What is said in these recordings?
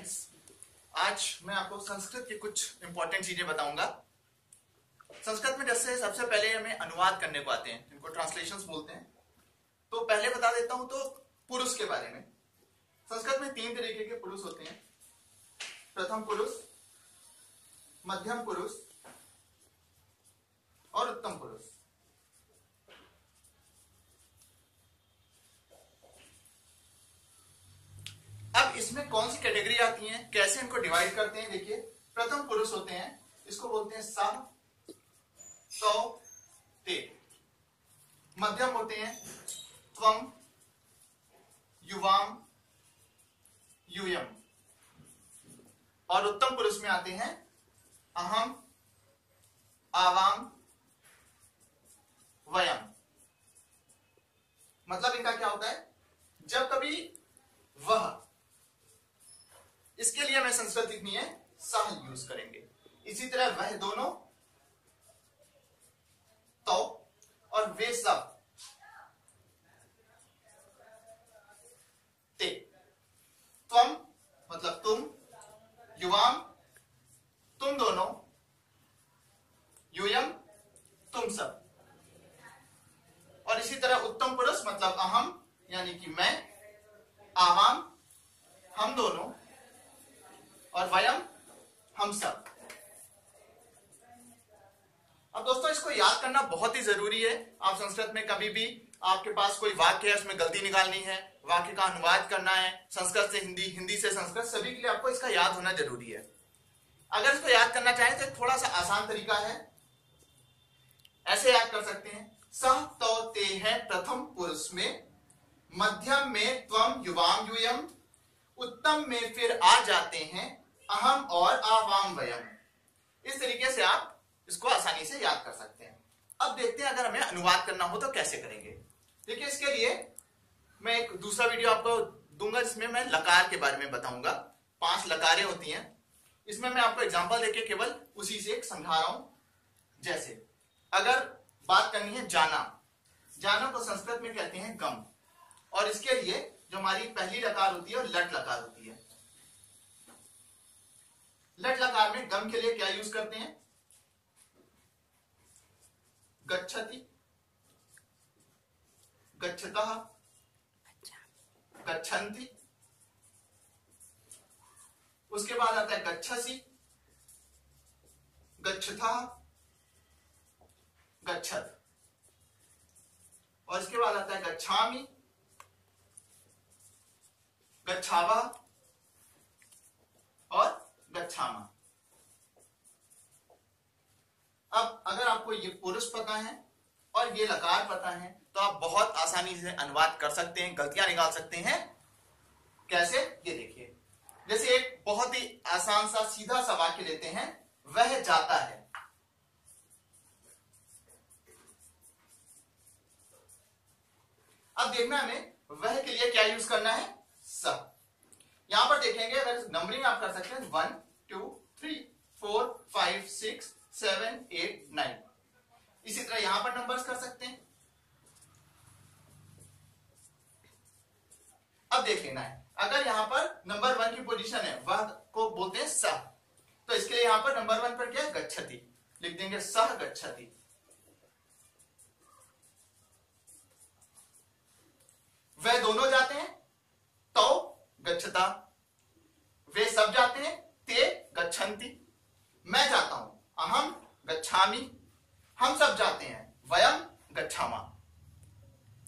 Friends आज मैं आपको संस्कृत की कुछ इंपॉर्टेंट चीज़ें बताऊँगा। संस्कृत में जैसे सबसे पहले हमें अनुवाद करने को आते हैं, इनको ट्रांसलेशन बोलते हैं। तो पहले बता देता हूँ तो पुरुष के बारे में। संस्कृत में तीन तरीके के पुरुष होते हैं। प्रथम पुरुष, मध्यम पुरुष और उत्तम पुरुष अब इसमें कौन सी कैटेगरी आती है? कैसे इनको डिवाइड करते हैं? देखिए, प्रथम पुरुष होते हैं, इसको बोलते हैं सह सौ, ते। मध्यम होते हैं त्वम युवाम, यूयम। और उत्तम पुरुष में आते हैं, अहम, आवाम, वयम। मतलब इनका क्या होता है जब कभी वह इसके लिए हमें संस्कृत सह यूज़ करेंगे। इसी तरह वह दोनों तो और वे सब ते। त्वम मतलब तुम, युवाम, तुम दोनों, यूयम, तुम सब। और इसी तरह उत्तम पुरुष मतलब अहम, यानी कि मैं, आवाम, हम दोनों, और वयम हम सब। अब दोस्तों, इसको याद करना बहुत ही ज़रूरी है। आप संस्कृत में कभी भी आपके पास कोई वाक्य है, उसमें गलती निकालनी है, वाक्य का अनुवाद करना है, संस्कृत से हिंदी हिंदी से संस्कृत, सभी के लिए आपको इसका याद होना ज़रूरी है। अगर इसको याद करना चाहें तो थोड़ा सा आसान तरीका है। ऐसे याद कर सकते हैं। सह तो ते, है, प्रथम पुरुष में, मध्यम में त्वम युवाम युयम, उत्तम में, फिर आ जाते हैं अहम और आवाम वयम। इस तरीके से आप इसको आसानी से याद कर सकते हैं। अब देखते हैं अगर हमें अनुवाद करना हो तो कैसे करेंगे। देखिए, इसके लिए मैं एक दूसरा वीडियो आपको दूँगा, जिसमें मैं लकार के बारे में बताऊँगा। पाँच लकारें होती हैं। इसमें मैं आपको एग्जांपल देके केवल उसी से एक समझा रहा हूँ। जैसे, अगर बात करनी है जाना। जाना को संस्कृत में कहते हैं गम। और इसके लिए जो हमारी पहली लकार होती है और लट लकार होती है। लट लकार में गम के लिए क्या यूज़ करते हैं? गच्छति। गच्छता। गच्छन्ति। उसके बाद आता है गच्छसी। गच्छता। गच्छत। और इसके बाद आता है गच्छामी। गच्छावा। गच्छामा अब अगर आपको ये पुरुष पता है और ये लकार पता है तो आप बहुत आसानी से अनुवाद कर सकते हैं, गलतियाँ निकाल सकते हैं। कैसे? ये देखिए। जैसे एक बहुत ही आसान सा सीधा सा वाक्य लेते हैं, वह जाता है। अब देखना हमें, वह के लिए क्या यूज़ करना है? स। यहाँ पर देखेंगे, अगर नंबरिंग आप कर सकते हैं one two three four five six seven eight nine इसी तरह यहाँ पर नंबर्स कर सकते हैं। अब देख लेना है अगर यहाँ पर नंबर वन की पोजीशन है, वह को बोलते हैं सह। तो इसके लिए यहाँ पर नंबर वन पर क्या है? गच्छति। लिख देंगे सह गच्छति। वह दोनों जाते हैं तो गच्छता। वे सब जाते हैं, ते गच्छन्ति। मैं जाता हूँ। अहम गच्छामी। हम सब जाते हैं। वयम गच्छामा।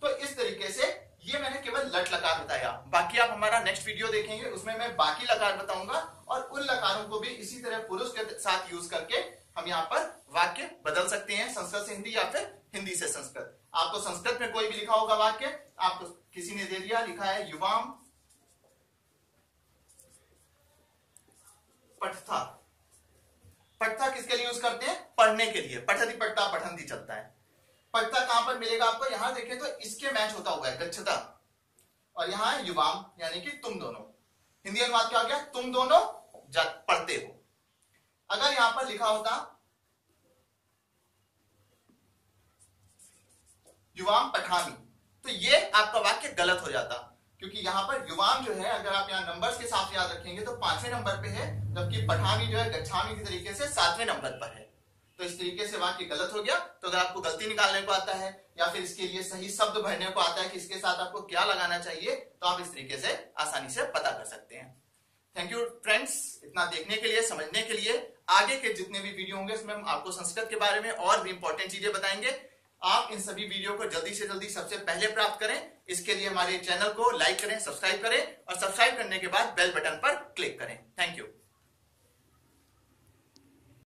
तो इस तरीके से ये मैंने केवल लट लकार बताया। बाकी आप हमारा नेक्स्ट वीडियो देखेंगे, उसमें मैं बाकी लकार बताऊँगा और उन लकारों को भी इसी तरह पुरुष के साथ यूज़ करके हम यहाँ पर वाक्य बदल सकते हैं, संस्कृत से हिंदी या फिर हिंदी से संस्कृत। आपको संस्कृत में कोई भी लिखा होगा वाक्य, आपको किसी ने दे दिया, लिखा है, युवाम पठता पठता किसके लिए यूज़ करते हैं? पढ़ने के लिए। पठती पढ़ता पठंती चलता है। पढ़ता कहाँ पर मिलेगा आपको? यहाँ देखें तो इसके मैच होता हुआ है गच्छता। और यहाँ है युवाम, यानी कि तुम दोनों। हिंदी अनुवाद क्या हो गया? तुम दोनों पढ़ते हो। अगर यहाँ पर लिखा होता, युवाम पठामी तो ये आपका वाक्य गलत हो जाता। क्योंकि यहाँ पर युवाम जो है, अगर आप यहाँ नंबर्स के साथ याद रखेंगे तो पाँचवें नंबर पे है, जबकि पठामी जो है, गच्छामी की तरीके से सातवें नंबर पर है। तो इस तरीके से वाक्य गलत हो गया। तो अगर आपको गलती निकालने को आता है, या फिर इसके लिए सही शब्द भरने को आता है कि इसके साथ आपको क्या लगाना चाहिए तो आप इस तरीके से आसानी से पता कर सकते हैं। थैंक यू फ्रेंड्स इतना देखने के लिए, समझने के लिए, आगे के जितने भी वीडियो होंगे उसमें हम आपको संस्कृत के बारे में और भी इंपॉर्टेंट चीज़ें बताएँगे। आप इन सभी वीडियो को जल्दी से जल्दी सबसे पहले प्राप्त करें। इसके लिए हमारे चैनल को लाइक करें, सब्सक्राइब करें और सब्सक्राइब करने के बाद बेल बटन पर क्लिक करें। Thank you.